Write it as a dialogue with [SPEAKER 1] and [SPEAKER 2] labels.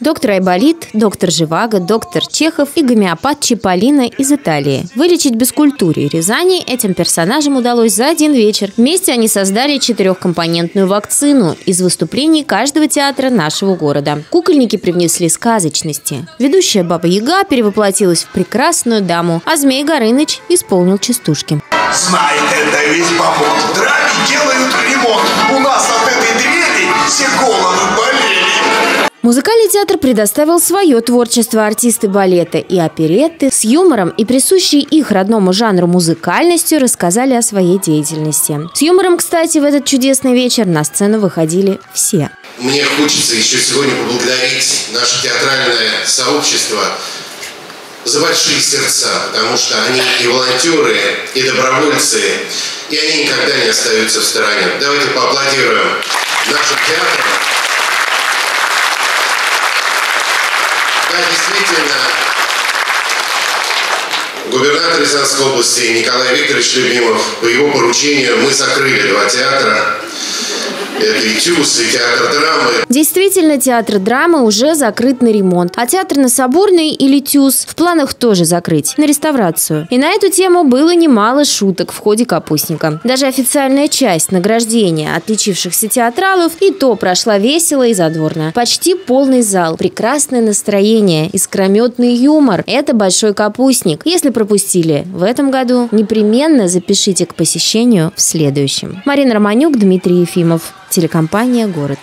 [SPEAKER 1] Доктор Айболит, доктор Живаго, доктор Чехов и гомеопат Чиполлино из Италии. Вылечить бескультуре Рязани этим персонажам удалось за один вечер. Вместе они создали четырехкомпонентную вакцину из выступлений каждого театра нашего города. Кукольники привнесли сказочности. Ведущая Баба Яга перевоплотилась в прекрасную даму, а Змей Горыныч исполнил частушки.
[SPEAKER 2] Знает это весь бабок. Драми делают ремонт. У нас от этой головы болели.
[SPEAKER 1] Музыкальный театр предоставил свое творчество артисты балета и оперетты с юмором и присущей их родному жанру музыкальностью рассказали о своей деятельности. С юмором, кстати, в этот чудесный вечер на сцену выходили все.
[SPEAKER 3] Мне хочется еще сегодня поблагодарить наше театральное сообщество за большие сердца, потому что они и волонтеры, и добровольцы, и они никогда не остаются в стороне. Давайте поаплодируем нашим театрам. Действительно, губернатор Рязанской области Николай Викторович Любимов, по его поручению мы закрыли два театра. Это и и театр драмы.
[SPEAKER 1] Действительно, театр драмы уже закрыт на ремонт. А театр на Соборной или ТЮЗ в планах тоже закрыть, на реставрацию. И на эту тему было немало шуток в ходе капустника. Даже официальная часть награждения отличившихся театралов и то прошла весело и задорно. Почти полный зал, прекрасное настроение, искрометный юмор. Это большой капустник. Если пропустили в этом году, непременно запишите к посещению в следующем. Марина Романюк, Дмитрий Ефимов. Телекомпания «Город».